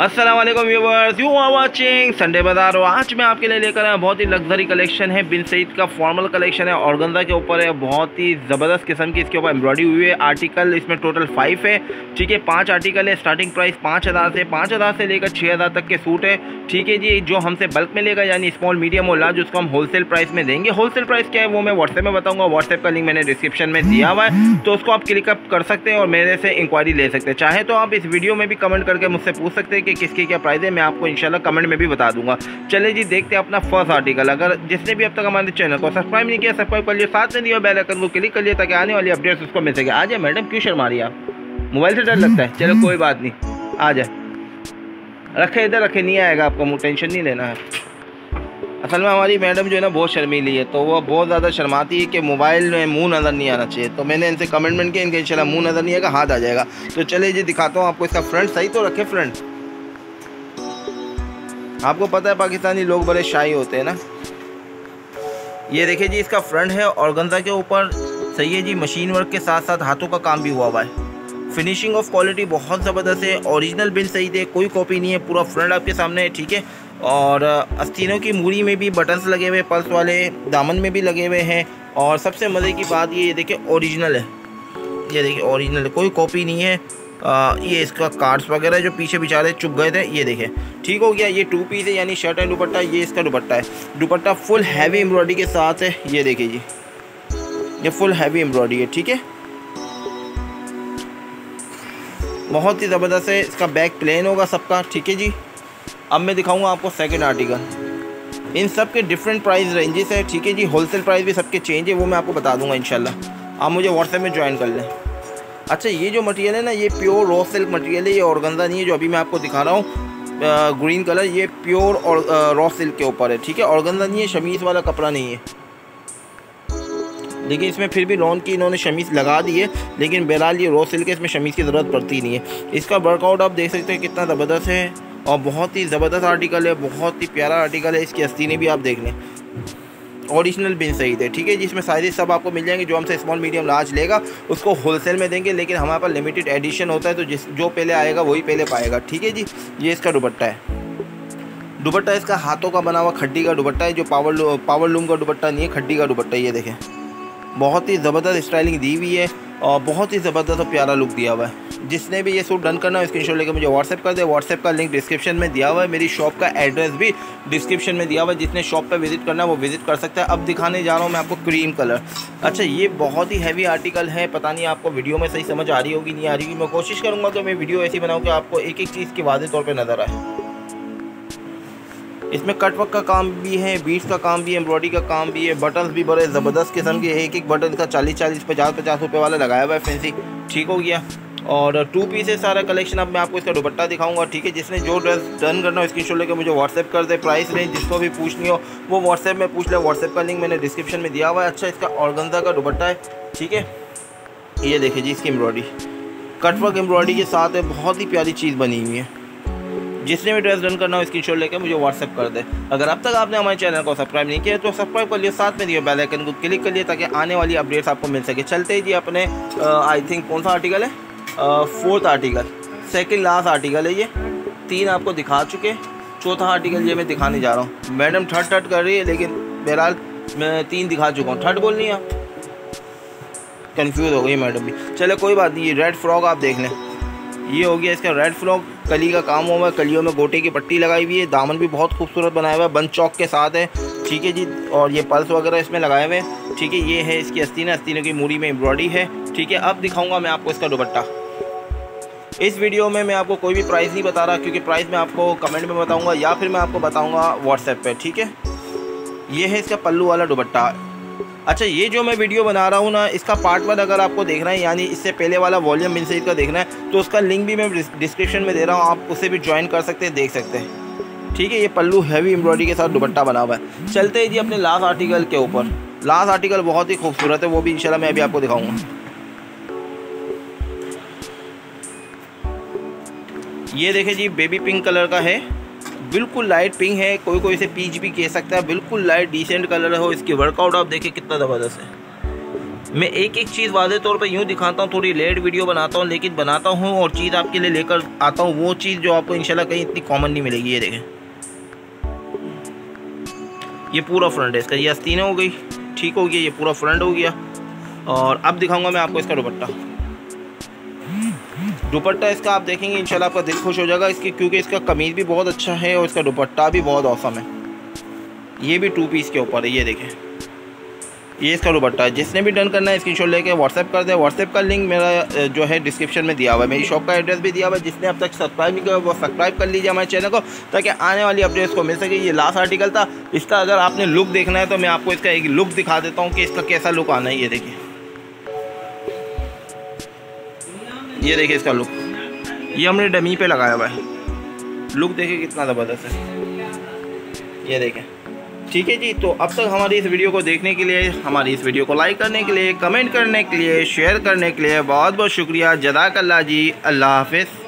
Aslam viewers you are watching Sunday बाज़ार और आज मैं आपके लिए लेकर आया बहुत ही लग्जरी कलेक्शन है। बिन सईद का फॉर्मल कलेक्शन है ऑर्गंजा के ऊपर है। बहुत ही ज़बरदस्त किस्म की इसके ऊपर एम्ब्रॉयडरी हुई है। आर्टिकल इसमें टोटल फाइव है। ठीक है, पाँच आर्टिकल है। स्टार्टिंग प्राइस पाँच हज़ार से, पाँच हज़ार से लेकर छः हज़ार तक के सूट है। ठीक है जी, जो हमसे बल्क में लेगा, यानी स्मॉल मीडियम और लार्ज उसको हम होलसेल प्राइस में देंगे। होलसेल प्राइस क्या है, वो मैं व्हाट्सएप में बताऊँगा। व्हाट्सएप का लिंक मैंने डिस्क्रिप्शन में दिया हुआ है। तो उसको आप क्लिकअप कर सकते हैं और मेरे से इंक्वायरी ले सकते हैं। चाहे तो आप इस वीडियो में भी कमेंट करके मुझसे पूछ सकते हैं कि किसकी क्या प्राइस है मैं आपको इंशाल्लाह कमेंट में भी बता दूँगा। चले जी देखते हैं अपना फ़र्स्ट आर्टिकल अगर जिसने भी अब तक हमारे चैनल को सब्सक्राइब नहीं किया सब्सक्राइब कर लिया साथ में दिया बेल आइकन को क्लिक कर लिया ताकि आने वाली अपडेट्स उसको मिल सके। आ जाए मैडम क्यों शर्मा रही आप? मोबाइल से डर लगता है। चलो कोई बात नहीं। आ जाए। रखे इधर रखे नहीं आएगा आपको टेंशन नहीं लेना है। असल में हमारी मैडम जो है ना बहुत शर्मीली है तो वो बहुत ज़्यादा शर्माती है कि मोबाइल में मुँह नज़र नहीं आना चाहिए। तो मैंने इनसे कमेंटमेंट किया इनके इंशाल्लाह मुँह नज़र नहीं आएगा हाथ आ जाएगा। तो चले जी दिखाता हूँ आपको इसका फ्रंट सही तो रखे फ्रंट आपको पता है, पाकिस्तानी लोग बड़े शाही होते हैं ना? ये देखिए जी, इसका फ्रंट है और गंजा के ऊपर, सही है जी मशीन वर्क के साथ साथ हाथों का काम भी हुआ हुआ है। फिनिशिंग ऑफ़ क्वालिटी बहुत ज़बरदस्त है ओरिजिनल बिन सही थे, कोई कॉपी नहीं है, पूरा फ्रंट आपके सामने है, ठीक है? और अस्तीनों की मूड़ी में भी बटन्स लगे हुए पल्स वाले दामन में भी लगे हुए हैं, और सबसे मज़े की बात ये देखिए ओरिजिनल है। ये देखिए ओरिजिनल कोई कॉपी नहीं है। आ, ये इसका कार्ड्स वगैरह जो पीछे बेचारे चुप गए थे ये देखें। ठीक हो गया ये टू पीस है यानी शर्ट एंड दुपट्टा ये इसका दुपट्टा है। दुपट्टा फुल हैवी एम्ब्रॉयडरी के साथ है ये देखिए जी। ये फुल हैवी एम्ब्रॉयडरी है ठीक है? बहुत ही ज़बरदस्त है इसका बैक प्लेन होगा सबका ठीक है जी? अब मैं दिखाऊँगा आपको सेकंड आर्टिकल इन सब के डिफरेंट प्राइस रेंजेस है ठीक है जी? होलसेल प्राइस भी सबके चेंज है वो मैं आपको बता दूँगा इंशाल्लाह। आप मुझे व्हाट्सएप में ज्वाइन कर लें। अच्छा ये जो मटेरियल है ना, ये प्योर रॉ सिल्क मटेरियल है, ये ऑर्गंजा नहीं है, जो अभी मैं आपको दिखा रहा हूँ। ग्रीन कलर ये प्योर और रॉ सिल्क के ऊपर है, ठीक है? ऑर्गंजा नहीं है, शमीज़ वाला कपड़ा नहीं है। लेकिन इसमें फिर भी लॉन की इन्होंने शमीज़ लगा दी है, लेकिन बहरहाल ये रॉ सिल्क है, इसमें शमीज़ की ज़रूरत पड़ती नहीं है। इसका वर्कआउट आप देख सकते हैं कितना ज़बरदस्त है, और बहुत ही ज़बरदस्त आर्टिकल है, बहुत ही प्यारा आर्टिकल है, इसकी अस्तीने भी आप देख लें। ओरिजिनल बिन सही थे ठीक है जिसमें साइजेस सब आपको मिल जाएँगे, जो हमसे स्मॉल मीडियम लार्ज लेगा, उसको होलसेल में देंगे, लेकिन हमारे पास लिमिटेड एडिशन होता है तो जिस, जो पहले आएगा, वही पहले पाएगा, ठीक है जी? ये इसका दुपट्टा है। दुपट्टा इसका हाथों का बना हुआ खड्डी का दुपट्टा है, जो पावर पावर लूम का दुपट्टा नहीं है, खड्डी का दुपट्टा ये देखें। बहुत ही ज़बरदस्त स्टाइलिंग दी हुई है, और बहुत ही ज़बरदस्त और प्यारा लुक दिया हुआ है। जिसने भी ये सूट डन करना है स्क्रीन शॉट लेकर मुझे व्हाट्सएप कर दे। व्हाट्सएप का लिंक डिस्क्रिप्शन में दिया हुआ है। मेरी शॉप का एड्रेस भी डिस्क्रिप्शन में दिया हुआ है। जिसने शॉप पर विज़िट करना है, वो विज़िट कर सकता है। अब दिखाने जा रहा हूँ मैं आपको क्रीम कलर अच्छा ये बहुत ही हैवी आर्टिकल है। पता नहीं आपको वीडियो में सही समझ आ रही होगी, नहीं आ रही होगी। मैं कोशिश करूँगा कि मैं वीडियो ऐसी बनाऊँ कि आपको एक एक चीज़ की वाजे तौर पर नज़र आए। इसमें कटवर्क का काम भी है बीट्स का काम भी है एम्ब्रॉयडरी का काम भी है बटन्स भी बड़े ज़बरदस्त किस्म के एक एक बटन का चालीस चालीस पचास पचास रुपये वाला लगाया हुआ है फैंसी ठीक हो गया। और टू पीस है सारा कलेक्शन अब मैं आपको इसका दुपट्टा दिखाऊँगा, ठीक है? जिसने जो ड्रेस डन करना हो स्क्रीन शॉट लेकर मुझे व्हाट्सएप कर दे प्राइस रेंज जिसको भी पूछनी हो, वो व्हाट्सएप में पूछ ले। व्हाट्सएप का लिंक मैंने डिस्क्रिप्शन में दिया हुआ है। अच्छा इसका ऑर्गंजा का दुपट्टा है, ठीक है? ये देखिए जी, इसकी एम्ब्रॉयडरी कटवर्क एम्ब्रॉयडरी के साथ है, बहुत ही प्यारी चीज़ बनी हुई है। जिसने भी ड्रेस डन करना हो स्क्रीन शॉट लेकर मुझे व्हाट्सअप कर दे। अगर अब तक आपने हमारे चैनल को सब्सक्राइब नहीं किया तो सब्सक्राइब कर लिया, साथ में दिए बेल आइकन को क्लिक कर लिया, ताकि आने वाली अपडेट्स आपको मिल सके। चलते ही जी अपने आई थिंक कौन सा आर्टिकल है? Fourth article second last article है ये। तीन आपको दिखा चुके चौथा आर्टिकल ये मैं दिखाने जा रहा हूँ। मैडम थर्ड थर्ड कर रही है, लेकिन बहरहाल मैं तीन दिखा चुका हूँ। थर्ड बोलनी है कन्फ्यूज़ हो गई मैडम भी। चले, कोई बात नहीं, ये रेड फ्रॉक आप देख लें। ये हो गया इसका रेड फ्रॉक कली का काम हुआ है। कलियों में गोटे की पट्टी लगाई हुई है। दामन भी बहुत खूबसूरत बनाया हुआ है। बंद चौक के साथ है। ठीक है जी, और ये पल्स वगैरह इसमें लगाए हुए हैं। ठीक है, ये है इसकी अस्तीना। अस्तीनों की मूड़ी में एम्ब्रॉयडरी है। ठीक है, अब दिखाऊँगा मैं आपको इसका दुपट्टा। इस वीडियो में मैं आपको कोई भी प्राइस नहीं बता रहा, क्योंकि प्राइस मैं आपको कमेंट में बताऊँगा या फिर मैं आपको बताऊँगा व्हाट्सएप पे, ठीक है? ये है इसका पल्लू वाला दुबट्टा अच्छा ये जो मैं वीडियो बना रहा हूँ ना, इसका पार्ट वन अगर आपको देखना है, यानी इससे पहले वाला वॉल्यूम मिल से का देखना है तो उसका लिंक भी मैं डिस्क्रिप्शन में दे रहा हूँ, आप उसे भी ज्वाइन कर सकते हैं, देख सकते हैं। ठीक है, ये पल्लू हैवी एम्ब्रॉयडरी के साथ दुपट्टा बना हुआ है। चलते हैं जी अपने लास्ट आर्टिकल के ऊपर। लास्ट आर्टिकल बहुत ही खूबसूरत है, वो भी इंशाल्लाह मैं अभी आपको दिखाऊँगा। ये देखें जी बेबी पिंक कलर का है। बिल्कुल लाइट पिंक है, कोई कोई इसे पीच भी कह सकता है। बिल्कुल लाइट डिसेंट कलर हो इसकी वर्कआउट आप देखें कितना ज़बरदस्त है। मैं एक एक चीज़ वादे तौर पे यूँ दिखाता हूँ, थोड़ी लेट वीडियो बनाता हूँ, लेकिन बनाता हूँ और चीज़ आपके लिए लेकर आता हूँ, वो चीज़ जो आपको इंशाल्लाह कहीं इतनी कॉमन नहीं मिलेगी, ये देखें। ये पूरा फ्रंट है, इसका ये आस्तीन हो गई, ठीक हो गया, ये पूरा फ्रंट हो गया। और अब दिखाऊँगा मैं आपको इसका दुपट्टा। दुपट्टा इसका आप देखेंगे, इंशाल्लाह आपका दिल खुश हो जाएगा। इसकी, क्योंकि इसका कमीज़ भी बहुत अच्छा है और इसका दुपट्टा भी बहुत औसम है। ये भी टू पीस के ऊपर है, ये देखें। ये इसका दुपट्टा है। जिसने भी डन करना है स्क्रीन शॉट लेके व्हाट्सएप कर दे। व्हाट्सएप का लिंक मेरा जो है डिस्क्रिप्शन में दिया हुआ है। मेरी शॉप का एड्रेस भी दिया हुआ है। जिसने अब तक सब्सक्राइब नहीं किया वो सब्सक्राइब कर लीजिए हमारे चैनल को, ताकि आने वाली अपडेट्स को मिल सके। ये लास्ट आर्टिकल था। इसका अगर आपने लुक देखना है तो मैं आपको इसका एक लुक दिखा देता हूँ कि इसका कैसा लुक आना है। ये देखिए ये देखिए इसका लुक ये हमने डमी पे लगाया हुआ है। लुक देखिए कितना ज़बरदस्त है। ये देखें। ठीक है जी तो अब तक हमारी इस वीडियो को देखने के लिए, हमारी इस वीडियो को लाइक करने के लिए कमेंट करने के लिए शेयर करने के लिए बहुत बहुत शुक्रिया। जदाकल्ला जी, अल्लाह हाफिज़।